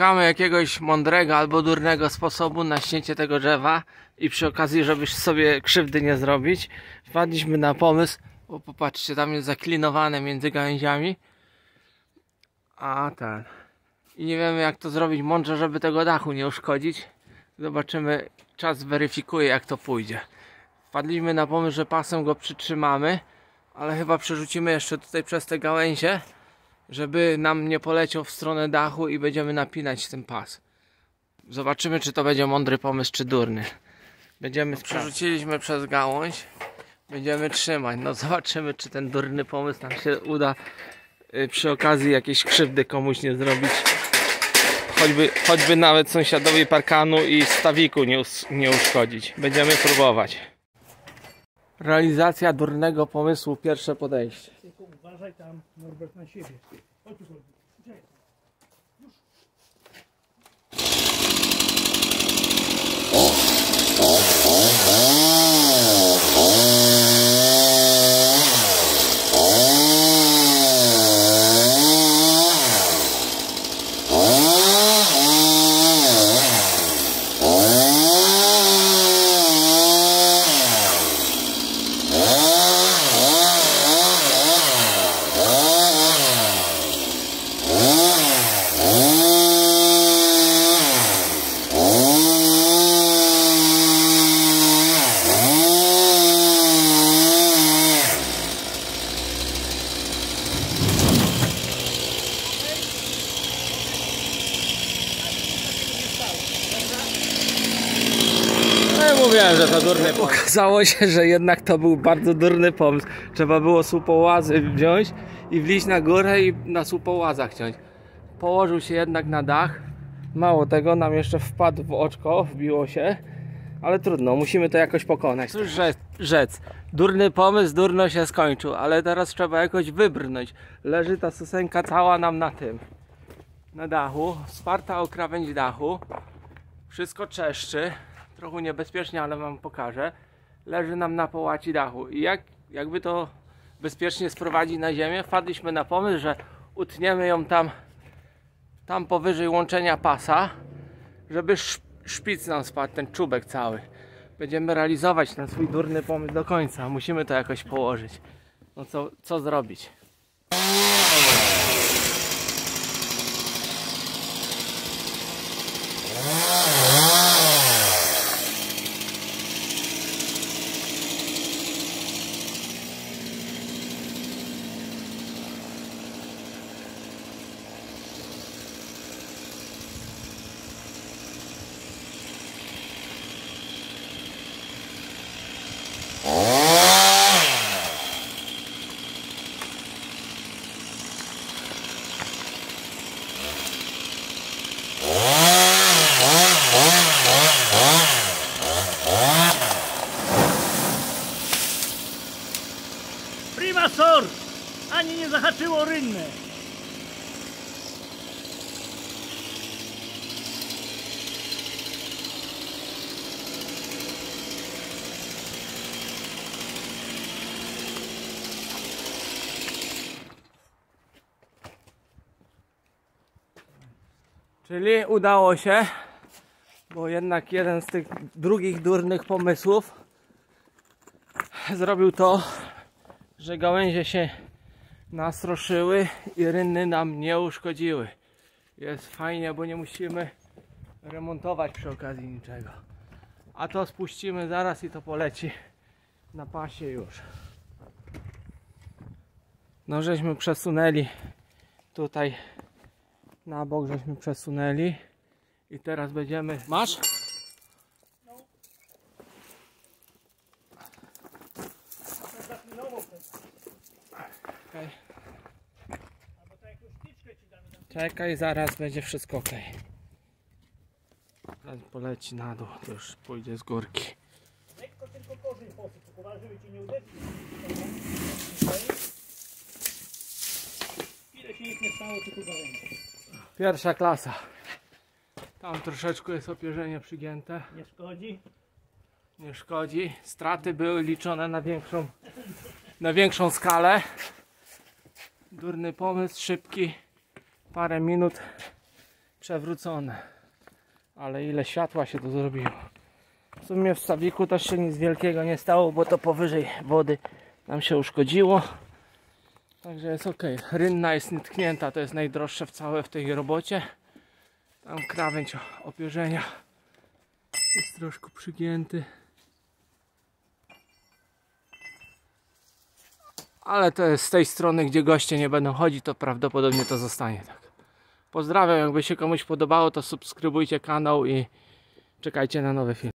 Szukamy jakiegoś mądrego albo durnego sposobu na ścięcie tego drzewa i przy okazji, żeby sobie krzywdy nie zrobić, wpadliśmy na pomysł, bo popatrzcie, tam jest zaklinowane między gałęziami. A ten. I nie wiemy jak to zrobić mądrze, żeby tego dachu nie uszkodzić. Zobaczymy, czas weryfikuje jak to pójdzie. Wpadliśmy na pomysł, że pasem go przytrzymamy, ale chyba przerzucimy jeszcze tutaj przez te gałęzie, żeby nam nie poleciał w stronę dachu i będziemy napinać ten pas. Zobaczymy, czy to będzie mądry pomysł, czy durny. Będziemy przerzuciliśmy przez gałąź. Będziemy trzymać. No zobaczymy, czy ten durny pomysł nam się uda y, przy okazji jakiejś krzywdy komuś nie zrobić. Choćby, choćby nawet sąsiadowi parkanu i stawiku nie, us- nie uszkodzić. Będziemy próbować. Realizacja durnego pomysłu, pierwsze podejście. Tylko uważaj tam, Norbert, na siebie. Chodź tu, Norbert. Czekaj. No mówiłem, że to durny pomysł. Okazało się, że jednak to był bardzo durny pomysł. Trzeba było słupołazy wziąć i wlić na górę i na słupołazach ciąć. Położył się jednak na dach. Mało tego, nam jeszcze wpadł w oczko, wbiło się. Ale trudno, musimy to jakoś pokonać. Cóż rzec, rzec. Durny pomysł, durno się skończył, ale teraz trzeba jakoś wybrnąć. Leży ta susenka cała nam na tym. Na dachu, wsparta o krawędź dachu. Wszystko czeszczy. Trochę niebezpiecznie, ale wam pokażę. Leży nam na połaci dachu. I jak, jakby to bezpiecznie sprowadzić na ziemię, wpadliśmy na pomysł, że utniemy ją tam, tam powyżej łączenia pasa, żeby sz, szpic nam spadł, ten czubek cały. Będziemy realizować ten swój durny pomysł do końca. Musimy to jakoś położyć. No co, co zrobić? Zahaczyło rynne. Czyli udało się, bo jednak jeden z tych drugich durnych pomysłów zrobił to, że gałęzie się nastroszyły i rynny nam nie uszkodziły. Jest fajnie, bo nie musimy remontować przy okazji niczego. A to spuścimy zaraz i to poleci na pasie już. No żeśmy przesunęli tutaj na bok żeśmy przesunęli i teraz będziemy. Masz? Czekaj. Czekaj, zaraz będzie wszystko ok. Zaraz poleci na dół, to już pójdzie z górki. Lekko tylko korzeń posyp, żeby ci nie. Ile się nic nie stało, tylko. Pierwsza klasa. Tam troszeczkę jest opierzenie przygięte. Nie szkodzi. Nie szkodzi. Straty były liczone na większą, na większą skalę. Durny pomysł, szybki. Parę minut przewrócone. Ale ile światła się tu zrobiło. W sumie w Sawiku też się nic wielkiego nie stało, bo to powyżej wody nam się uszkodziło. Także jest ok. Rynna jest nietknięta, to jest najdroższe w całej w tej robocie. Tam krawędź opierzenia jest troszkę przygięty. Ale to jest z tej strony, gdzie goście nie będą chodzić, to prawdopodobnie to zostanie tak. Pozdrawiam, jakby się komuś podobało, to subskrybujcie kanał i czekajcie na nowe filmy.